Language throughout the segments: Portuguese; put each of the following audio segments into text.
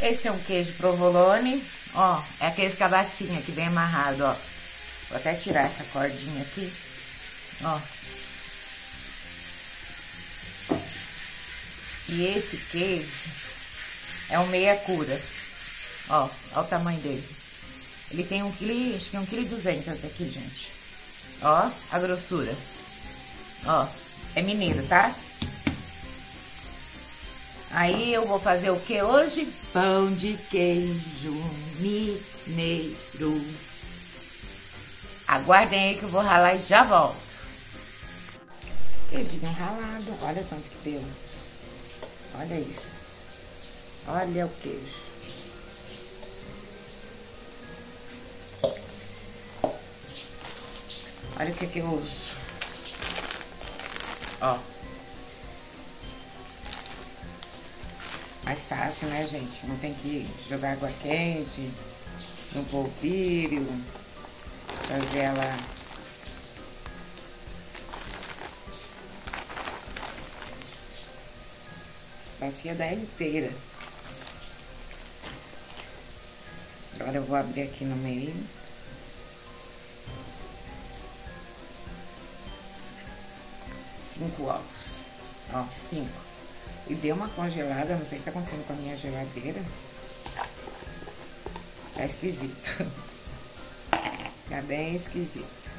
Esse é um queijo provolone, ó, é aqueles cabacinha que vem amarrado, ó. Vou até tirar essa cordinha aqui, ó. E esse queijo é um meia cura, ó, ó o tamanho dele. Ele tem um quilo, acho que é um quilo e duzentos aqui, gente. Ó, a grossura. Ó, é mineiro, tá? Aí eu vou fazer o que hoje? Pão de queijo mineiro. Aguardem aí que eu vou ralar e já volto. Queijo bem ralado. Olha tanto que deu. Olha isso. Olha o queijo. Olha o que que eu uso. Ó. Mais fácil, né, gente? Não tem que jogar água quente, no polvilho, fazer ela... Bacia da inteira. Agora eu vou abrir aqui no meio. Cinco ovos. Ó, cinco. E deu uma congelada, não sei o que tá acontecendo com a minha geladeira. Tá esquisito. Tá bem esquisito.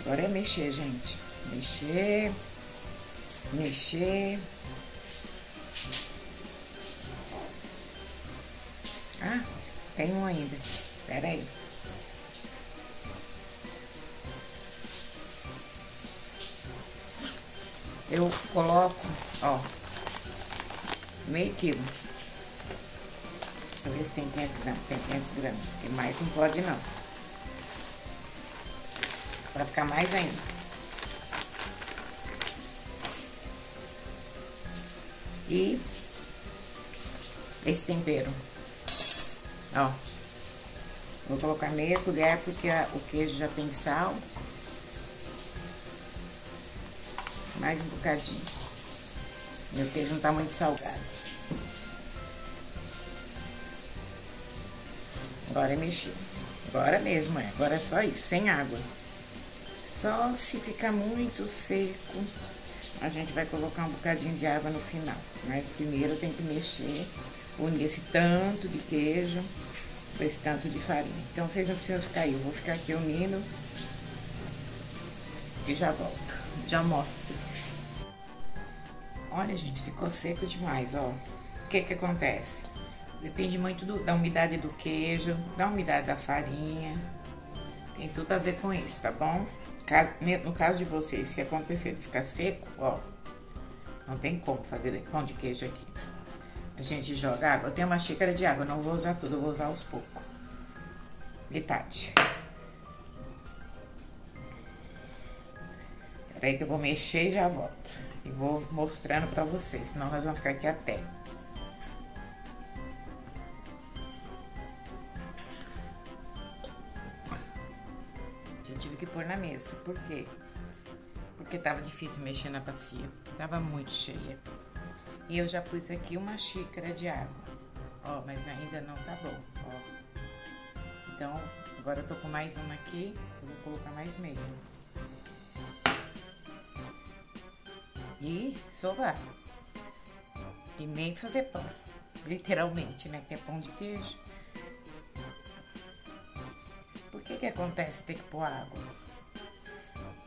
Agora é mexer, gente. Mexer. Mexer. Ah, tem um ainda. Pera aí. Eu coloco, ó, meio quilo. Deixa eu ver se tem 500 gramas. Tem 500 gramas, porque mais não pode não. Pra ficar mais ainda. E esse tempero. Ó. Vou colocar meia colher porque o queijo já tem sal. Mais um bocadinho. Meu queijo não tá muito salgado. Agora é mexer. Agora mesmo, é. Agora é só isso, sem água. Só se ficar muito seco, a gente vai colocar um bocadinho de água no final. Mas primeiro tem que mexer, unir esse tanto de queijo com esse tanto de farinha. Então, vocês não precisam ficar aí. Eu vou ficar aqui unindo e já volto. Já mostro pra vocês. Olha, gente, ficou seco demais, ó. O que que acontece? Depende muito do, da umidade do queijo, da umidade da farinha. Tem tudo a ver com isso, tá bom? No caso de vocês, se acontecer de ficar seco, ó, não tem como fazer pão de queijo aqui. A gente joga água. Eu tenho uma xícara de água, não vou usar tudo, eu vou usar aos poucos. Metade. Peraí que eu vou mexer e já volto. E vou mostrando pra vocês, senão nós vamos ficar aqui até. Eu tive que pôr na mesa, por quê? Porque tava difícil mexer na bacia, tava muito cheia. E eu já pus aqui uma xícara de água, ó, mas ainda não tá bom, ó. Então, agora eu tô com mais uma aqui, eu vou colocar mais meia. E sovar. E nem fazer pão, literalmente, né? Que é pão de queijo. Por que que acontece ter que pôr água?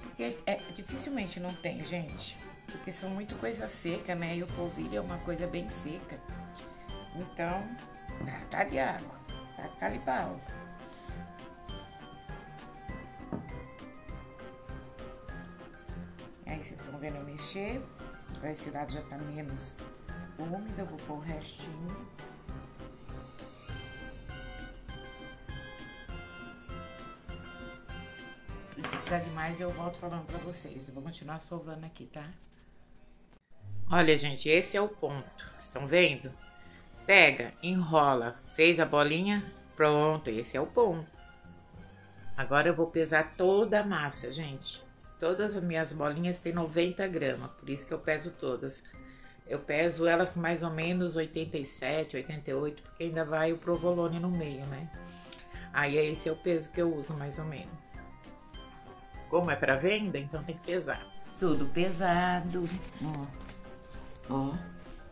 Porque é, dificilmente não tem, gente. Porque são muito coisa seca, né? E o polvilho é uma coisa bem seca. Então, tá de água, tá de pau. Vendo mexer. Esse lado já tá menos úmido, vou pôr o restinho. E se precisar de mais, eu volto falando pra vocês. Eu vou continuar sovando aqui, tá? Olha, gente, esse é o ponto. Estão vendo? Pega, enrola, fez a bolinha, pronto, esse é o ponto. Agora eu vou pesar toda a massa, gente. Todas as minhas bolinhas têm 90 gramas, por isso que eu peso todas. Eu peso elas com mais ou menos 87, 88, porque ainda vai o provolone no meio, né? Aí esse é o peso que eu uso, mais ou menos. Como é para venda, então tem que pesar. Tudo pesado. Ó, ó,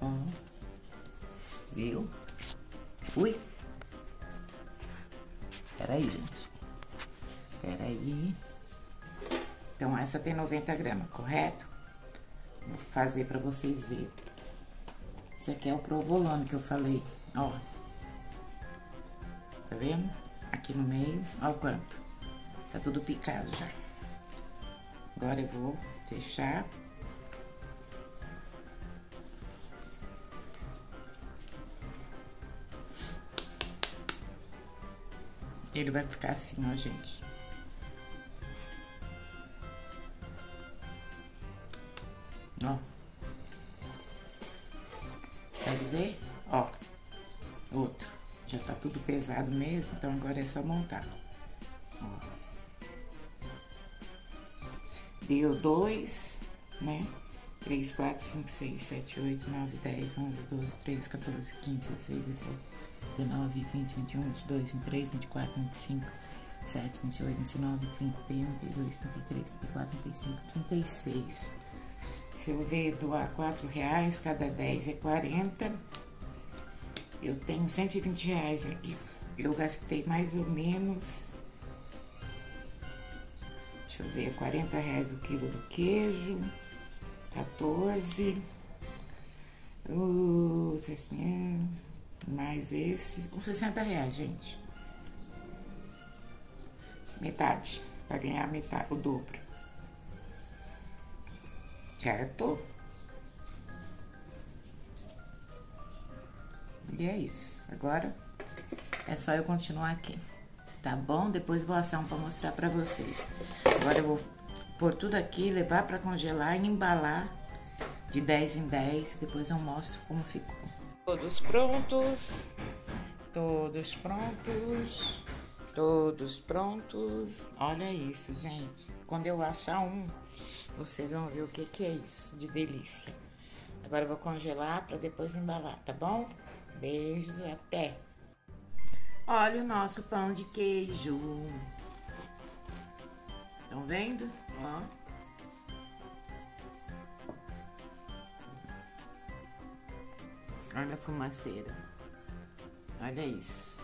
ó. Viu? Ui. Peraí, gente. Peraí. Então, essa tem 90 gramas, correto? Vou fazer pra vocês verem. Esse aqui é o provolone que eu falei, ó. Tá vendo? Aqui no meio, ó o quanto. Tá tudo picado já. Agora eu vou fechar. Ele vai ficar assim, ó, gente. Ó. Pode ver? Ó. Outro. Já tá tudo pesado mesmo, então agora é só montar. Ó. Deu dois, né? 3, 4, 5, 6, 7, 8, 9, 10, 11, 12, 13, 14, 15, 16, 17, 19, 20, 21, 22, 23, 24, 25, 27, 28, 29, 30, 31, 32, 33, 34, 35, 36. Eu ver doar 4 reais, cada 10 é 40. Eu tenho 120 reais aqui. Eu gastei mais ou menos. Deixa eu ver, 40 reais o quilo do queijo. 14. Uh, mais esse. Com 60 reais, gente. Metade. Pra ganhar metade, o dobro certo? E é isso. Agora é só eu continuar aqui, tá bom? Depois vou assar um pra mostrar pra vocês. Agora eu vou pôr tudo aqui, levar pra congelar e embalar de 10 em 10. Depois eu mostro como ficou. Todos prontos. Todos prontos. Todos prontos. Olha isso, gente. Quando eu assar um, vocês vão ver o que, que é isso de delícia. Agora eu vou congelar para depois embalar, tá bom? Beijos, até! Olha o nosso pão de queijo. Estão vendo? Ó. Olha a fumaceira. Olha isso.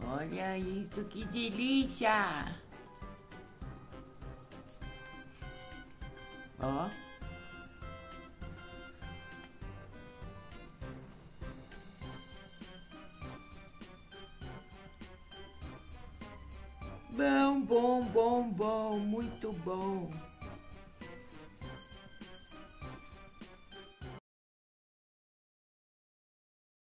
Olha isso, que delícia! Ó. Bom, bom, bom, bom, muito bom.